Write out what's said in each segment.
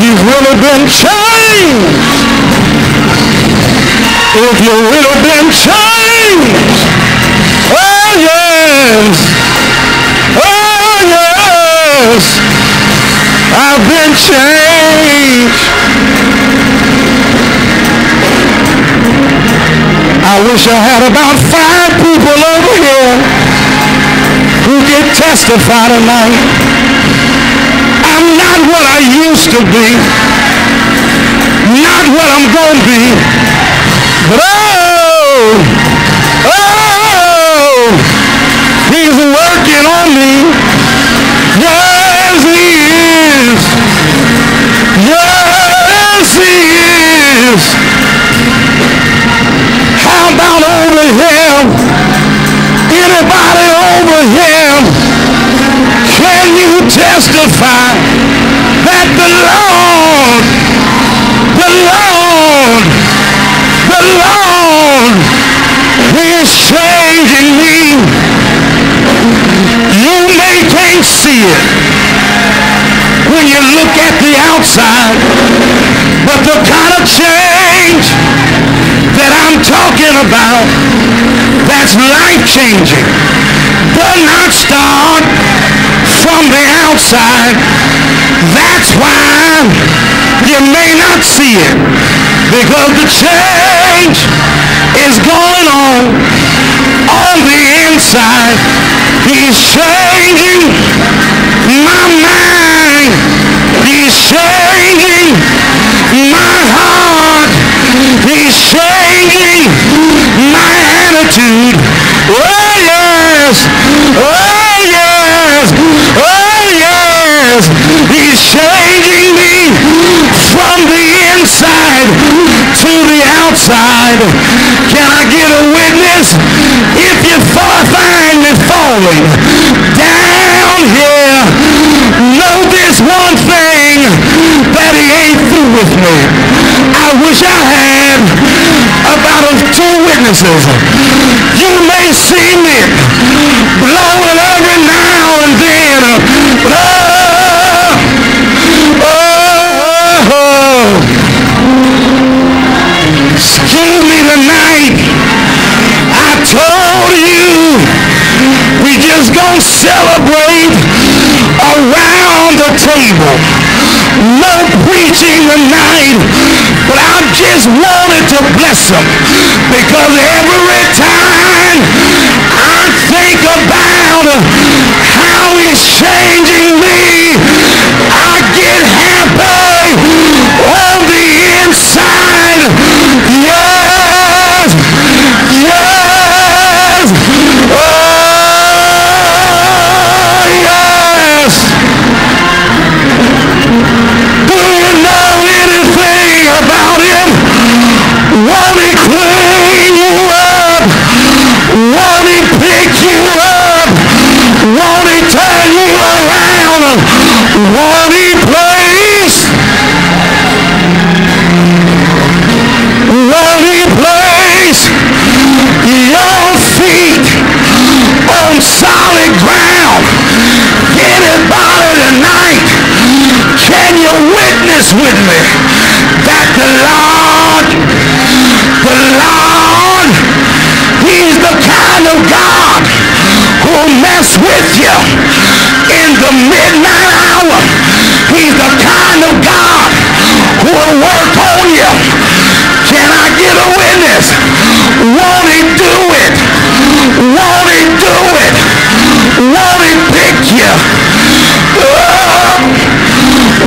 you've really been changed, if you've really been changed, oh yes, oh yes, I've been changed. I wish I had about five people over here who could testify tonight. I used to be, not what I'm going to be, but oh, that's life-changing does not start from the outside. That's why you may not see it because the change is going on on the inside. He's changing yes. Oh yes. Oh yes. He's changing me from the inside to the outside. Can I get a witness? If you find me falling You may see me blowing every now and then. But oh, oh. Excuse me tonight. I told you we just gonna celebrate around the table. No preaching tonight, but I just wanted to bless them because every time with in the midnight hour. He's the kind of God who will work on you. Can I get a witness? Won't he do it? Won't he do it? Won't he pick you? up?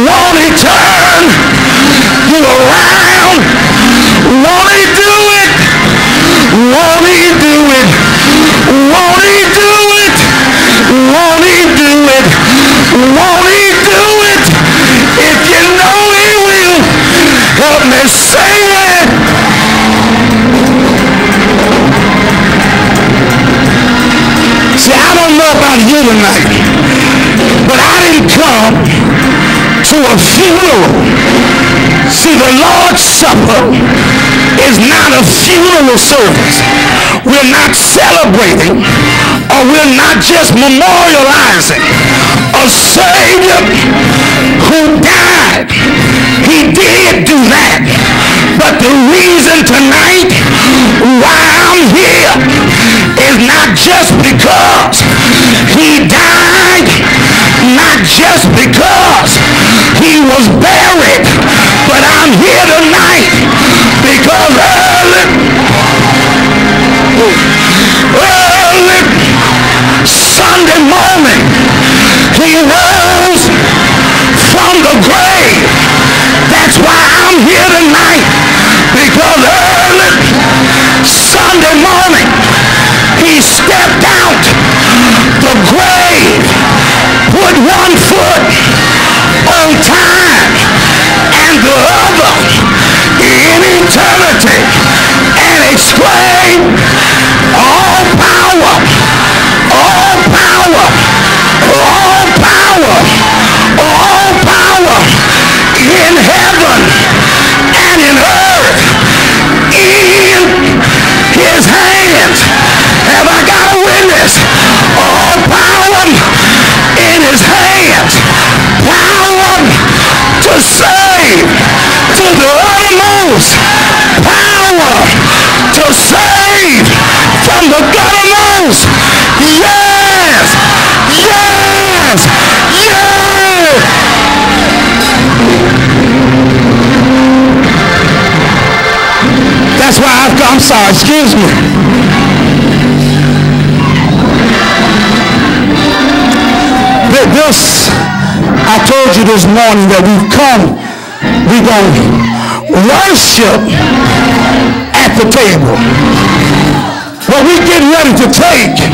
Won't he turn you around? Won't he do it? Won't he here tonight. But I didn't come to a funeral. See, the Lord's Supper is not a funeral service. We're not celebrating or we're not just memorializing a Savior who died. He did do that. But the reason tonight why I'm here is not just because the uttermost power to save from the guttermost. Yes, yes, yes. That's why I've, I'm sorry, excuse me. this, I told you this morning that we've come, we're going worship at the table. When we get ready to take